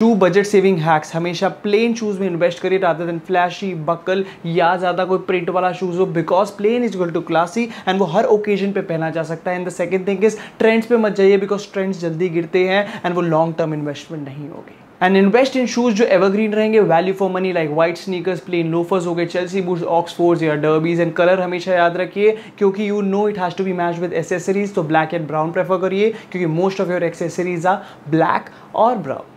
To budget saving hacks हमेशा plain shoes में invest करिए रादर देन फ्लैशी बकल या ज़्यादा कोई प्रिंट वाला शूज़ हो because plain is gal to classy and वो हर ओकेजन पे पहना जा सकता है। And the second thing is trends पे मत जाइए बिकॉज़ ट्रेंड्स जल्दी गिरते हैं एंड वो लॉन्ग टर्म इन्वेस्टमेंट नहीं होगी। एंड इन्वेस्ट इन शूज़ जो एवरग्रीन रहेंगे value for money like white sneakers plain loafers हो गए चेल्सी बूट ऑक्सफोर्ड्स या डर्बीज एंड कलर हमेशा याद रखिए क्योंकि you know it has to be match with accessories तो ब्लैक एंड ब्राउन प्रेफर करिए क्योंकि most of your accessories are black और ब्राउन